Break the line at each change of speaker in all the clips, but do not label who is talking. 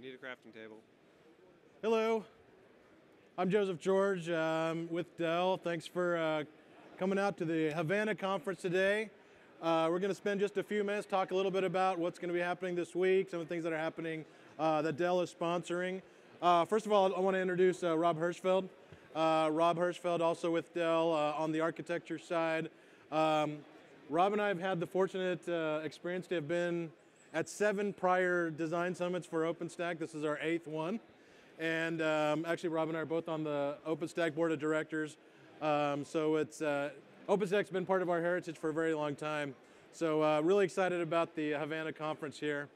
Need a crafting table.
Hello, I'm Joseph George um, with Dell. Thanks for uh, coming out to the Havana conference today. Uh, we're going to spend just a few minutes talk a little bit about what's going to be happening this week, some of the things that are happening uh, that Dell is sponsoring. Uh, first of all, I want to introduce uh, Rob Hirschfeld. Uh, Rob Hirschfeld, also with Dell on the architecture side. Um, Rob and I have had the fortunate experience to have been at seven prior design summits for OpenStack. This is our eighth one. And um, actually, Rob and I are both on the OpenStack board of directors. Um, so it's uh, OpenStack's been part of our heritage for a very long time. So uh, really excited about the Havana conference here.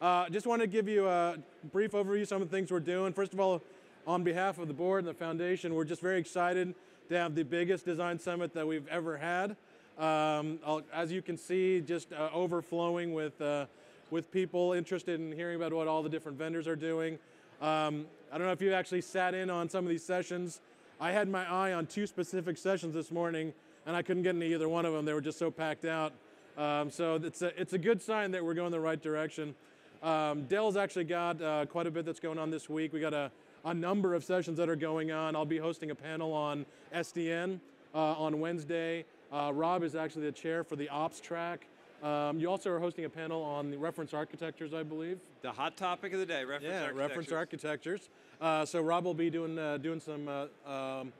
Uh, just want to give you a brief overview of some of the things we're doing. First of all, on behalf of the board and the foundation, we're just very excited to have the biggest design summit that we've ever had. Um, as you can see, just uh, overflowing with uh, with people interested in hearing about what all the different vendors are doing. Um, I don't know if you actually sat in on some of these sessions. I had my eye on two specific sessions this morning, and I couldn't get into either one of them. They were just so packed out. Um, so it's a, it's a good sign that we're going the right direction. Um, Dell's actually got uh, quite a bit that's going on this week. We got a, a number of sessions that are going on. I'll be hosting a panel on SDN uh, on Wednesday. Uh, Rob is actually the chair for the ops track. Um, you also are hosting a panel on the reference architectures, I believe.
The hot topic of the day, reference
yeah,
architectures.
reference architectures. Uh, so Rob will be doing uh, doing some uh, um,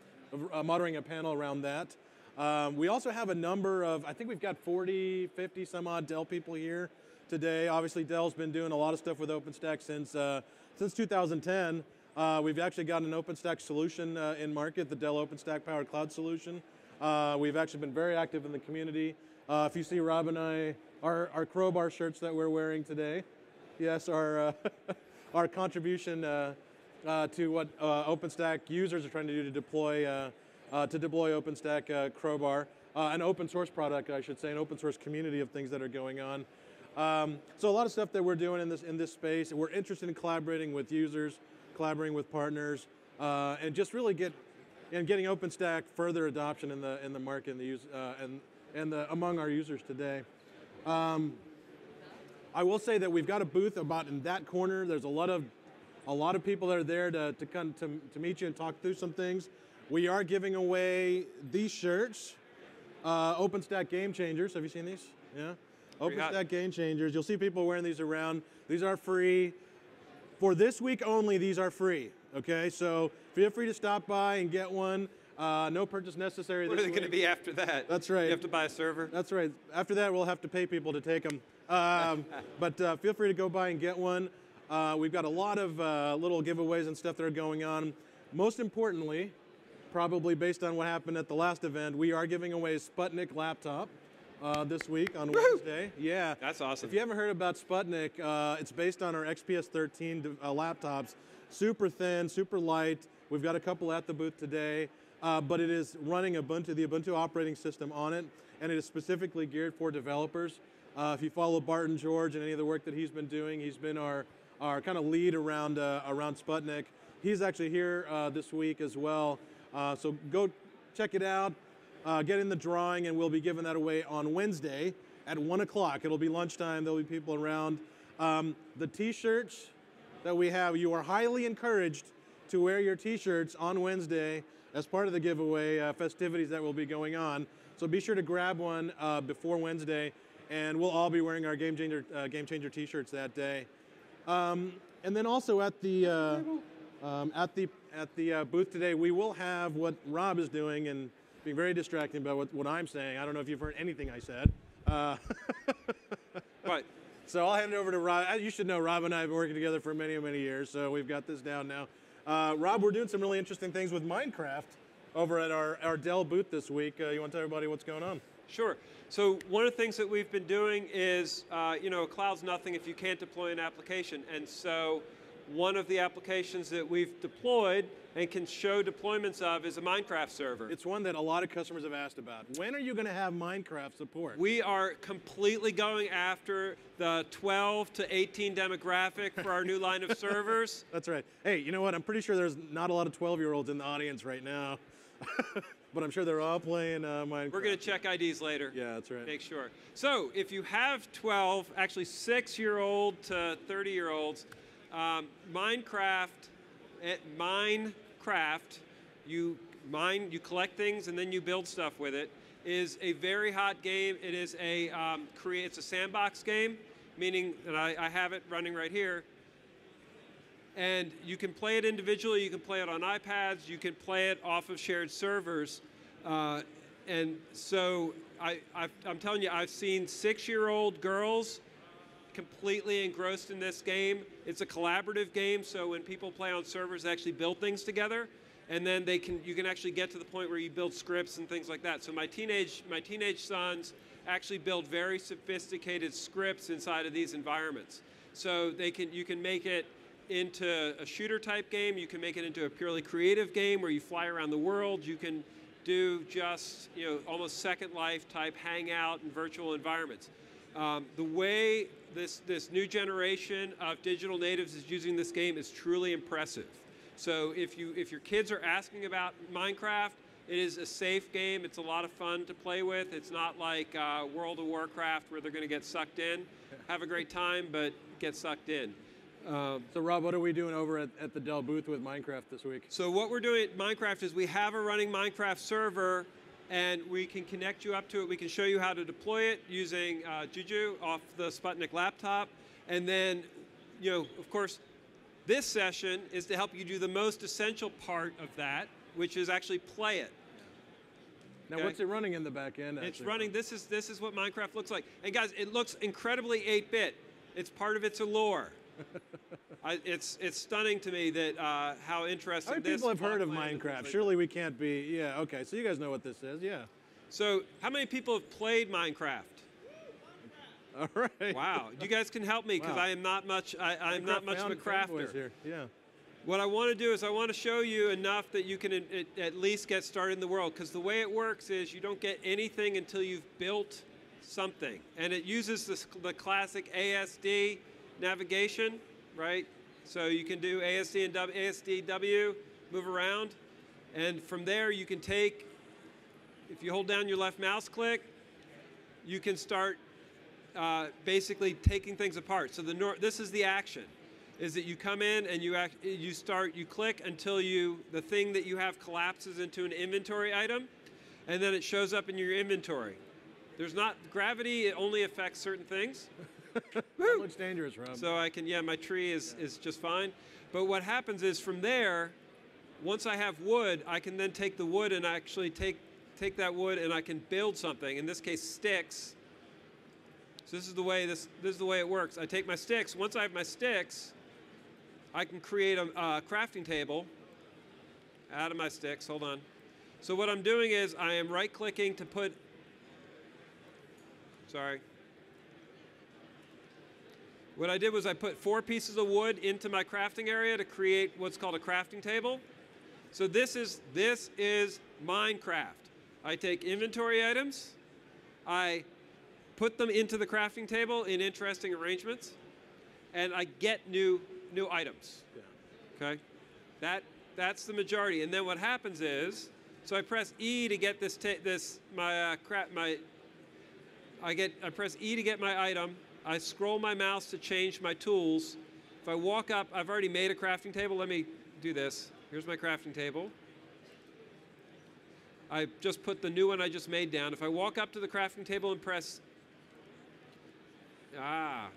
uh, moderating a panel around that. Um, we also have a number of, I think we've got 40, 50 some odd Dell people here today. Obviously, Dell's been doing a lot of stuff with OpenStack since uh, since 2010. Uh, we've actually got an OpenStack solution in market, the Dell OpenStack Powered Cloud Solution. we've actually been very active in the community. Uh, if you see Rob and I, our, our crowbar shirts that we're wearing today, yes, our, uh, our contribution uh, uh to what uh, OpenStack users are trying to do to deploy, uh, to deploy OpenStack crowbar, an open source product, I should say, an open source community of things that are going on. Um, so a lot of stuff that we're doing in this in this space. We're interested in collaborating with users, collaborating with partners, and just really get and getting OpenStack further adoption in the in the market and the use and and the, among our users today. Um, I will say that we've got a booth about in that corner. There's a lot of a lot of people that are there to, to come to, to meet you and talk through some things. We are giving away these shirts, uh, OpenStack Game Changers. Have you seen these? Yeah. OpenStack Game Changers. You'll see people wearing these around. These are free. For this week only, these are free. Okay, so feel free to stop by and get one. Uh, no purchase necessary.
What are they going to be after that?
That's right.
You have to buy a server.
That's right. After that, we'll have to pay people to take them. Um, but uh, feel free to go by and get one. Uh, we've got a lot of uh, little giveaways and stuff that are going on. Most importantly, probably based on what happened at the last event, we are giving away a Sputnik laptop. Uh, this week on
Woo!
Wednesday. Yeah.
That's awesome.
If you haven't heard about Sputnik, uh, it's based on our XPS 13 uh, laptops. Super thin, super light. We've got a couple at the booth today uh, but it is running Ubuntu, the Ubuntu operating system on it, and it is specifically geared for developers. Uh, if you follow Barton George and any of the work that he's been doing, he's been our, our kind of lead around, uh, around Sputnik. He's actually here uh, this week as well. Uh, so go check it out, uh, get in the drawing, and we'll be giving that away on Wednesday at 1 o'clock. It'll be lunchtime, there'll be people around. Um, the t-shirts that we have, you are highly encouraged to wear your t-shirts on Wednesday as part of the giveaway uh, festivities that will be going on. So be sure to grab one uh, before Wednesday, and we'll all be wearing our Game Changer, uh, Game Changer t-shirts that day. Um, and then also at the, uh, um, at the, at the uh, booth today, we will have what Rob is doing and being very distracting about what, what I'm saying. I don't know if you've heard anything I said. Uh,
what?
So I'll hand it over to Rob. You should know Rob and I have been working together for many, many years, so we've got this down now. Uh, Rob, we're doing some really interesting things with Minecraft over at our, our Dell booth this week. Uh, you want to tell everybody what's going on?
Sure. So one of the things that we've been doing is, uh, you know, cloud's nothing if you can't deploy an application. And so one of the applications that we've deployed and can show deployments of is a Minecraft server.
It's one that a lot of customers have asked about. When are you going to have Minecraft support?
We are completely going after the 12 to 18 demographic for our new line of servers.
That's right. Hey, you know what? I'm pretty sure there's not a lot of 12 year olds in the audience right now. but I'm sure they're all playing uh, Minecraft.
We're going to check IDs later.
Yeah, that's right.
Make sure. So if you have 12, actually six year old to 30 year olds, um, Minecraft, eh, Minecraft, you mine, you collect things and then you build stuff with it. Is a very hot game. It is a um, create. It's a sandbox game, meaning that I, I have it running right here. And you can play it individually. You can play it on iPads. You can play it off of shared servers. Uh, and so I, i am telling you, I've seen six-year-old girls completely engrossed in this game. It's a collaborative game, so when people play on servers, they actually build things together, and then they can you can actually get to the point where you build scripts and things like that. So my teenage my teenage sons actually build very sophisticated scripts inside of these environments. So they can you can make it into a shooter type game. You can make it into a purely creative game where you fly around the world. You can do just you know almost Second Life type hangout and virtual environments. Um, the way this this new generation of digital natives is using this game is truly impressive. So if you if your kids are asking about Minecraft, it is a safe game. It's a lot of fun to play with. It's not like uh, World of Warcraft where they're going to get sucked in. Have a great time, but get sucked in.
Um, so Rob, what are we doing over at, at the Dell booth with Minecraft this week?
So what we're doing at Minecraft is we have a running Minecraft server and we can connect you up to it. We can show you how to deploy it using uh, Juju off the Sputnik laptop. And then, you know, of course, this session is to help you do the most essential part of that, which is actually play it.
Now, okay? what's it running in the back end?
It's running. This is this is what Minecraft looks like. And guys, it looks incredibly 8-bit. It's part of its allure. I, it's it's stunning to me that uh, how interesting.
How many people have heard of Minecraft? Surely we can't be. Yeah. Okay. So you guys know what this is. Yeah.
So how many people have played Minecraft?
All right.
Wow. You guys can help me because wow. I am not much. I, am not much of a crafter.
Yeah.
What I want to do is I want to show you enough that you can at least get started in the world. Because the way it works is you don't get anything until you've built something, and it uses this, the classic ASD navigation, right? So you can do ASD and w, ASDW, move around, and from there you can take, if you hold down your left mouse click, you can start uh, basically taking things apart. So the this is the action, is that you come in and you act, you start, you click until you the thing that you have collapses into an inventory item, and then it shows up in your inventory. There's not gravity; it only affects certain things.
That looks dangerous, Rob.
So I can, yeah, my tree is, is just fine. But what happens is from there, once I have wood, I can then take the wood and actually take, take that wood and I can build something. In this case, sticks. So this is the way this, this is the way it works. I take my sticks. Once I have my sticks, I can create a, a crafting table out of my sticks. Hold on. So what I'm doing is I am right-clicking to put. Sorry. What I did was I put four pieces of wood into my crafting area to create what's called a crafting table. So this is, this is Minecraft. I take inventory items, I put them into the crafting table in interesting arrangements, and I get new, new items. Yeah. Okay? That, that's the majority. And then what happens is, so I press E to get this, this my, uh, crap, my, I get, I press E to get my item, I scroll my mouse to change my tools. If I walk up, I've already made a crafting table. Let me do this. Here's my crafting table. I just put the new one I just made down. If I walk up to the crafting table and press, ah,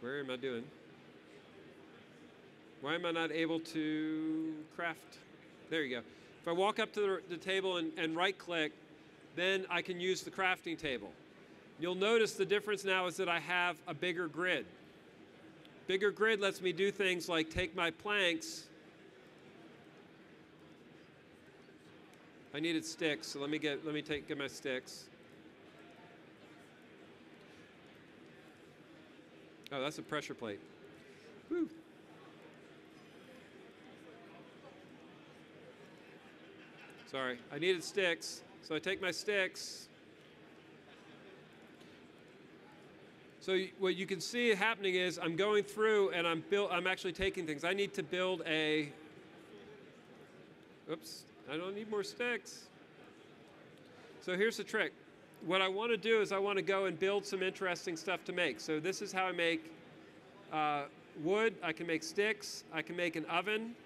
where am I doing? Why am I not able to craft? There you go. If I walk up to the, the table and, and right click, then I can use the crafting table. You'll notice the difference now is that I have a bigger grid. Bigger grid lets me do things like take my planks. I needed sticks, so let me get let me take get my sticks. Oh, that's a pressure plate. Woo. Sorry, I needed sticks, so I take my sticks, So what you can see happening is I'm going through and I'm build, I'm actually taking things. I need to build a, oops, I don't need more sticks. So here's the trick. What I want to do is I want to go and build some interesting stuff to make. So this is how I make uh, wood, I can make sticks, I can make an oven,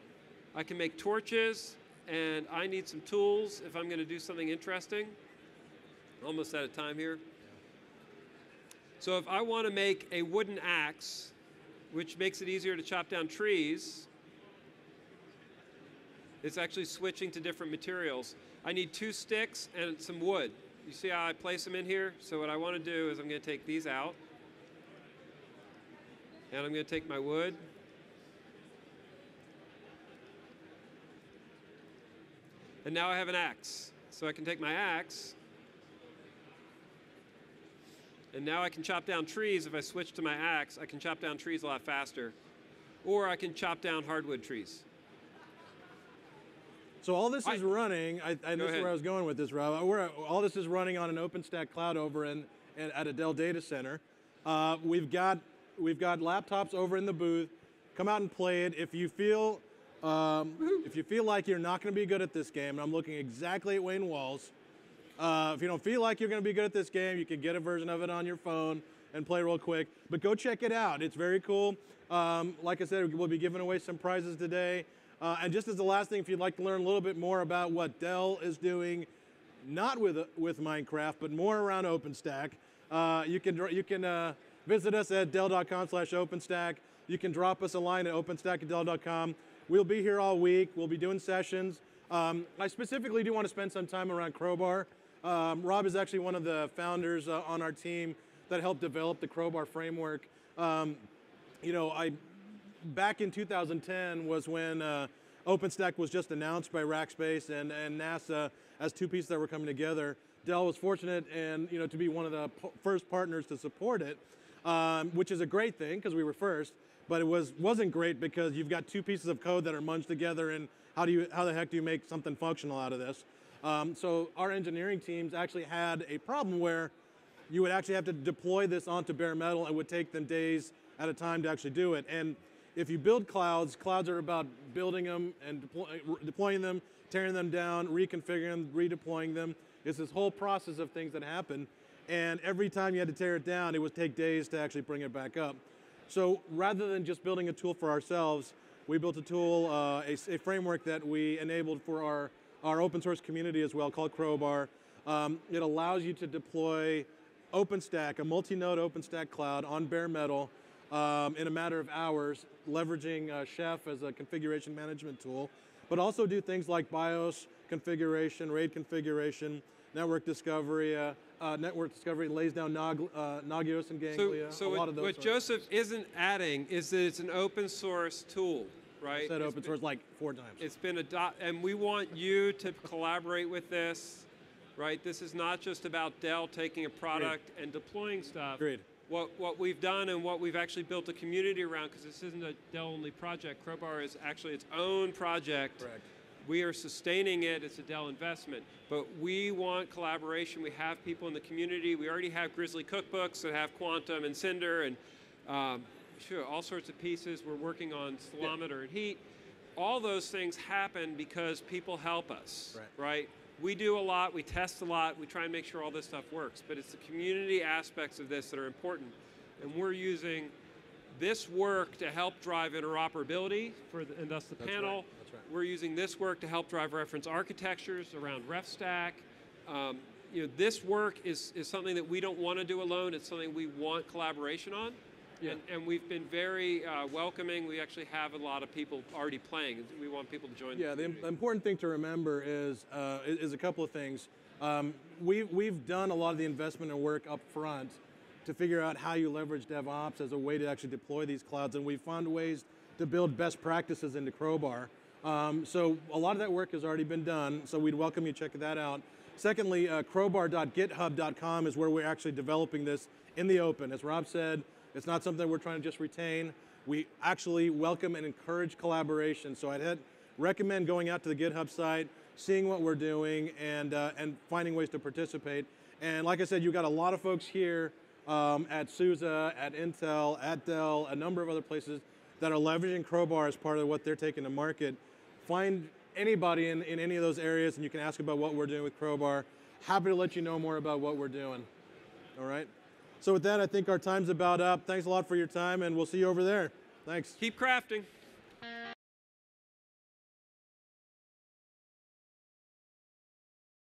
I can make torches, and I need some tools if I'm going to do something interesting. Almost out of time here. So if I want to make a wooden axe, which makes it easier to chop down trees, it's actually switching to different materials. I need two sticks and some wood. You see how I place them in here? So what I want to do is I'm going to take these out. And I'm going to take my wood. And now I have an axe. So I can take my axe. And now I can chop down trees. If I switch to my axe, I can chop down trees a lot faster. Or I can chop down hardwood trees.
So all this
I-
is running. I, I this is where I was going with this, Rob. We're, all this is running on an OpenStack cloud over in, in at a Dell data center. Uh, we've got we've got laptops over in the booth. Come out and play it. If you feel um, if you feel like you're not going to be good at this game, and I'm looking exactly at Wayne Walls. Uh, if you don't feel like you're going to be good at this game, you can get a version of it on your phone and play real quick. But go check it out. It's very cool. Um, like I said, we'll be giving away some prizes today. Uh, and just as the last thing, if you'd like to learn a little bit more about what Dell is doing, not with with Minecraft, but more around OpenStack, uh, you can you can uh, visit us at dell.com slash OpenStack. You can drop us a line at openstack at dell.com. We'll be here all week. We'll be doing sessions. Um, I specifically do want to spend some time around Crowbar. Um, Rob is actually one of the founders uh, on our team that helped develop the Crowbar framework. Um, you know, I back in 2010 was when uh, OpenStack was just announced by Rackspace and, and NASA as two pieces that were coming together. Dell was fortunate and you know to be one of the first partners to support it, um, which is a great thing because we were first. But it was wasn't great because you've got two pieces of code that are munched together, and how do you how the heck do you make something functional out of this? Um, so our engineering teams actually had a problem where you would actually have to deploy this onto bare metal. It would take them days at a time to actually do it. And if you build clouds, clouds are about building them and deploy, deploying them, tearing them down, reconfiguring them, redeploying them. It's this whole process of things that happen. And every time you had to tear it down, it would take days to actually bring it back up. So rather than just building a tool for ourselves, we built a tool, uh, a, a framework that we enabled for our, our open source community as well called Crowbar. Um, it allows you to deploy OpenStack, a multi-node OpenStack cloud on bare metal um, in a matter of hours, leveraging uh, Chef as a configuration management tool, but also do things like BIOS configuration, RAID configuration, network discovery. Uh, uh, network discovery lays down Nog, uh, Nagios and Ganglia.
so
a
what,
lot of those.
what Joseph isn't adding is that it's an open source tool, right?
said open
been-
source like four times.
It's been adopted, and we want you to collaborate with this, right? This is not just about Dell taking a product and deploying stuff.
Agreed.
What, what we've done and what we've actually built a community around, because this isn't a Dell-only project, Crowbar is actually its own project.
Correct.
We are sustaining it, it's a Dell investment, but we want collaboration. We have people in the community. We already have Grizzly cookbooks that have Quantum and Cinder and um, sure, all sorts of pieces. We're working on Ceilometer and Heat. All those things happen because people help us,
Right.
right? We do a lot, we test a lot, we try and make sure all this stuff works, but it's the community aspects of this that are important. And we're using this work to help drive interoperability for the, and thus the
That's
panel.
right, that's right.
We're using this work to help drive reference architectures around RefStack. Um, you know, this work is, is something that we don't want to do alone. It's something we want collaboration on.
Yeah.
And, and we've been very uh, welcoming. We actually have a lot of people already playing. We want people to join.
Yeah, the im- important thing to remember is uh, is, a couple of things. Um, we we've done a lot of the investment and work up front to figure out how you leverage DevOps as a way to actually deploy these clouds, and we've found ways to build best practices into Crowbar. Um, so a lot of that work has already been done. So we'd welcome you to check that out. Secondly, uh, crowbar.github.com is where we're actually developing this in the open. As Rob said, it's not something we're trying to just retain. We actually welcome and encourage collaboration. So I'd recommend going out to the GitHub site, seeing what we're doing, and, uh, and finding ways to participate. And like I said, you've got a lot of folks here um, at SUSE, at Intel, at Dell, a number of other places that are leveraging Crowbar as part of what they're taking to market. Find anybody in, in any of those areas and you can ask about what we're doing with Crowbar. Happy to let you know more about what we're doing. All right? So with that, I think our time's about up. Thanks a lot for your time, and we'll see you over there. Thanks.
Keep crafting.